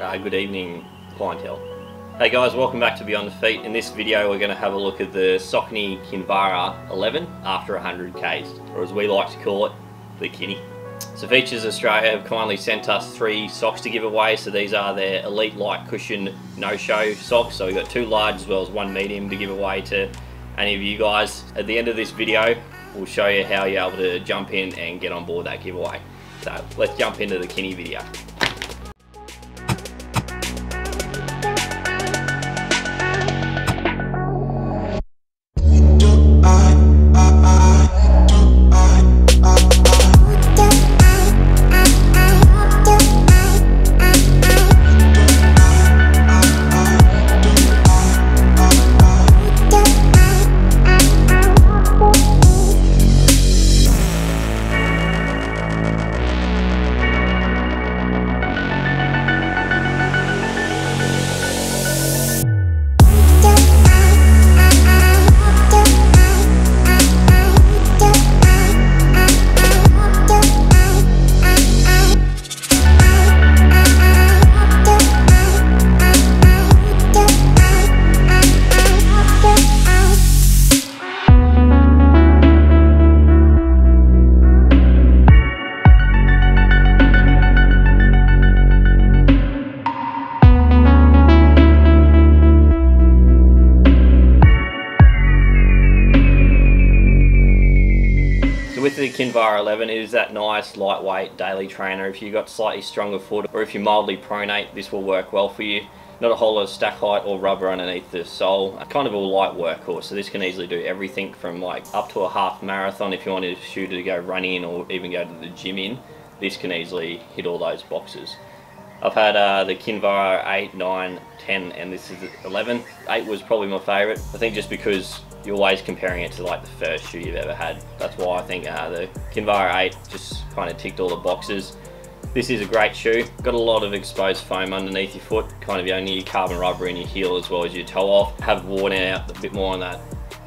Uh, good evening, clientele. Hey guys, welcome back to Beyond Dafeet. In this video, we're going to have a look at the Saucony Kinvara 11 after 100 Ks, or as we like to call it, the Kinny. So Feetures Australia have kindly sent us three socks to give away. So these are their Elite Light Cushion No-Show socks. So we've got two large as well as one medium to give away to any of you guys. At the end of this video, we'll show you how you're able to jump in and get on board that giveaway. So let's jump into the Kinny video. Kinvara 11, it is that nice lightweight daily trainer. If you've got slightly stronger foot or if you're mildly pronate, this will work well for you. Not a whole lot of stack height or rubber underneath the sole. Kind of a light workhorse, so this can easily do everything from like up to a half marathon if you wanted a shoe to go running in or even go to the gym in. This can easily hit all those boxes. I've had uh, the Kinvara 8, 9, 10 and this is 11. 8 was probably my favourite. I think just because you're always comparing it to like the first shoe you've ever had. That's why I think uh, the Kinvara 8 just kind of ticked all the boxes. This is a great shoe. Got a lot of exposed foam underneath your foot, kind of only your carbon rubber in your heel as well as your toe off. Have worn out a bit more on that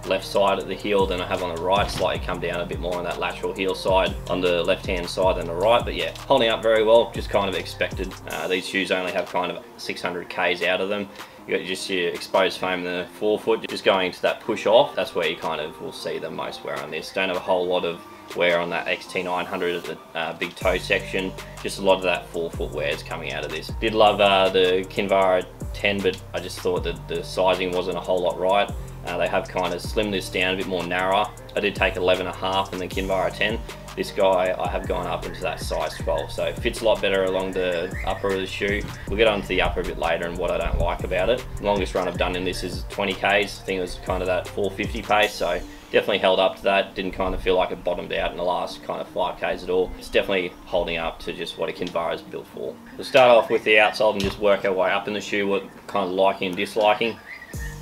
left side of the heel than I have on the right, slightly come down a bit more on that lateral heel side on the left hand side than the right, but yeah, holding up very well, just kind of expected. Uh, these shoes only have kind of 600 Ks out of them. You got just your exposed foam in the forefoot, just going into that push off, that's where you kind of will see the most wear on this. Don't have a whole lot of wear on that XT900 at the uh, big toe section, just a lot of that forefoot wear is coming out of this. Did love uh, the Kinvara 10, but I just thought that the sizing wasn't a whole lot right. Uh, they have kind of slimmed this down a bit more narrow. I did take 11 and in the Kinvara 10. This guy, I have gone up into that size 12, so it fits a lot better along the upper of the shoe. We'll get onto the upper a bit later and what I don't like about it. Longest run I've done in this is 20 Ks. I think it was kind of that 450 pace, so definitely held up to that. Didn't kind of feel like it bottomed out in the last kind of 5Ks at all. It's definitely holding up to just what a Kinvara is built for. We'll start off with the outsole and just work our way up in the shoe, what kind of liking and disliking.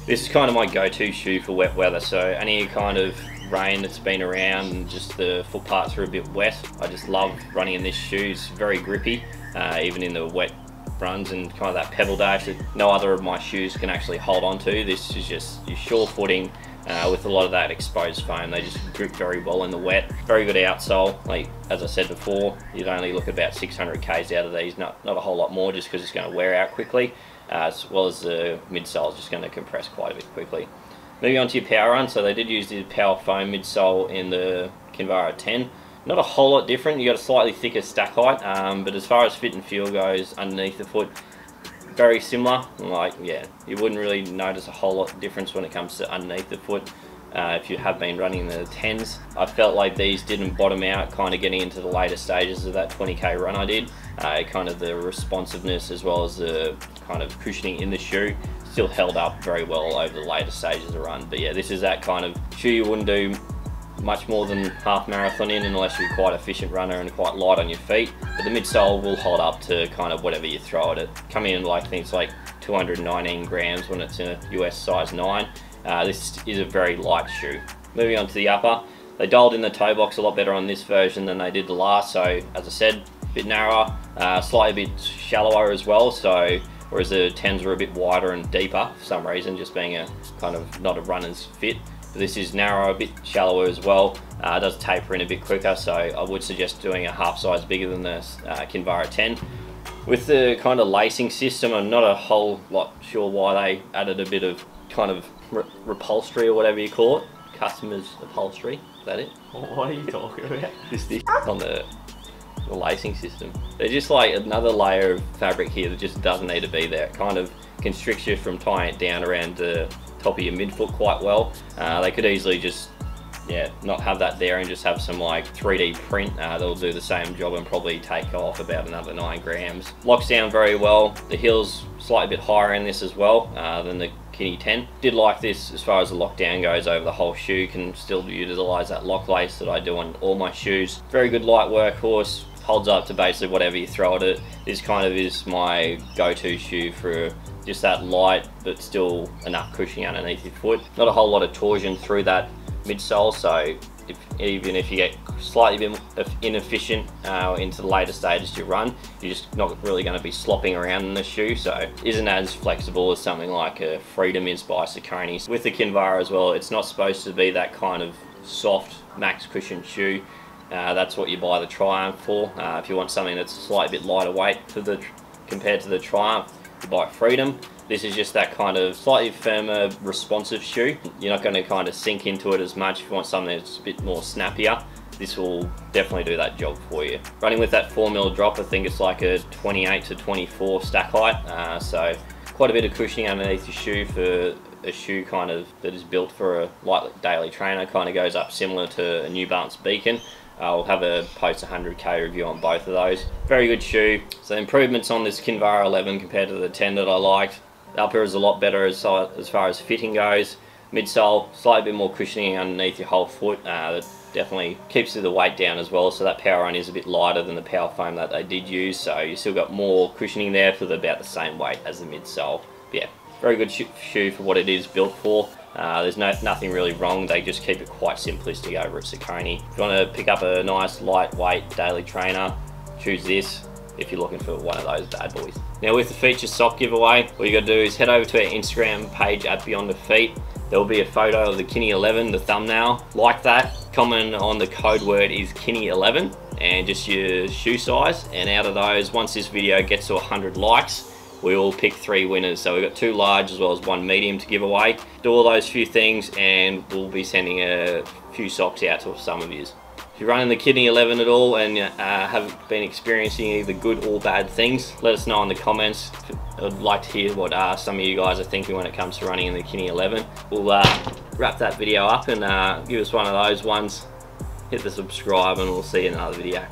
This is kind of my go-to shoe for wet weather, so any kind of rain that's been around and just the foot parts are a bit wet, I just love running in this shoe. It's very grippy, uh, even in the wet runs and kind of that pebble dash that no other of my shoes can actually hold on to. This is just your sure footing uh, with a lot of that exposed foam. They just grip very well in the wet. Very good outsole. Like as I said before, you'd only look about 600 Ks out of these, not, not a whole lot more just because it's going to wear out quickly as well as the midsole is just going to compress quite a bit quickly. Moving on to your PWRRUN, so they did use the PWRFOAM midsole in the Kinvara 10. Not a whole lot different, you got a slightly thicker stack height, um, but as far as fit and feel goes underneath the foot, very similar. Like, yeah, you wouldn't really notice a whole lot of difference when it comes to underneath the foot. Uh, if you have been running the 10s. I felt like these didn't bottom out kind of getting into the later stages of that 20k run I did. Uh, kind of the responsiveness as well as the kind of cushioning in the shoe still held up very well over the later stages of the run. But yeah, this is that kind of shoe you wouldn't do much more than half marathon in unless you're quite efficient runner and quite light on your feet. But the midsole will hold up to kind of whatever you throw at it. Coming in like things like 219 grams when it's in a US size 9. Uh, this is a very light shoe. Moving on to the upper, they dialed in the toe box a lot better on this version than they did the last. So as I said, a bit narrower, uh, slightly bit shallower as well. So whereas the 10s were a bit wider and deeper for some reason, just being a kind of not a runner's fit. But this is narrow, a bit shallower as well. Uh, it does taper in a bit quicker, so I would suggest doing a half size bigger than the uh, Kinvara 10. With the kind of lacing system, I'm not a whole lot sure why they added a bit of kind of re repulsory or whatever you call it. Customers upholstery, is that it? What are you talking about? This, this on the, the lacing system. They're just like another layer of fabric here that just doesn't need to be there. It kind of constricts you from tying it down around the top of your midfoot quite well. Uh, they could easily just yeah, not have that there and just have some like 3D print uh, that'll do the same job and probably take off about another 9 grams. Locks down very well. The heel's slightly bit higher in this as well uh, than the Kinni 10. Did like this as far as the lockdown goes over the whole shoe. Can still utilise that lock lace that I do on all my shoes. Very good light workhorse. Holds up to basically whatever you throw at it. This kind of is my go-to shoe for just that light but still enough cushioning underneath your foot. Not a whole lot of torsion through that midsole, so if, even if you get slightly inefficient uh, into the later stages you run, you're just not really going to be slopping around in the shoe, so isn't as flexible as something like a Freedom is by Saucony. With the Kinvara as well, it's not supposed to be that kind of soft max cushion shoe. Uh, that's what you buy the Triumph for. Uh, if you want something that's a slightly bit lighter weight for the compared to the Triumph, you buy Freedom. This is just that kind of slightly firmer, responsive shoe. You're not going to kind of sink into it as much. If you want something that's a bit more snappier, this will definitely do that job for you. Running with that 4mm drop, I think it's like a 28 to 24 stack height. Uh, so quite a bit of cushioning underneath your shoe for a shoe kind of that is built for a light daily trainer. Kind of goes up similar to a New Balance Beacon. I'll have a post 100k review on both of those. Very good shoe. So improvements on this Kinvara 11 compared to the 10 that I liked. The upper is a lot better as, as far as fitting goes. Midsole, slightly bit more cushioning underneath your whole foot. Uh, that definitely keeps the weight down as well. So that PWRRUN is a bit lighter than the PWRFOAM that they did use. So you still got more cushioning there for the, about the same weight as the midsole. But yeah, very good sh shoe for what it is built for. Uh, there's no, nothing really wrong, they just keep it quite simplistic over at Saucony. If you want to pick up a nice lightweight daily trainer, choose this if you're looking for one of those bad boys. Now with the Feetures sock giveaway, all you gotta do is head over to our Instagram page at Beyond Dafeet. There will be a photo of the Kinni 11, the thumbnail, like that. Comment on the code word is Kinni 11 and just your shoe size. And out of those, once this video gets to 100 likes, we all pick three winners. So we've got two large as well as one medium to give away. Do all those few things and we'll be sending a few socks out to some of you. If you're running the Kinny 11 at all and uh, have been experiencing either good or bad things, let us know in the comments. I'd like to hear what uh, some of you guys are thinking when it comes to running in the Kinny 11. We'll uh, wrap that video up and uh, give us one of those ones. Hit the subscribe and we'll see you in another video.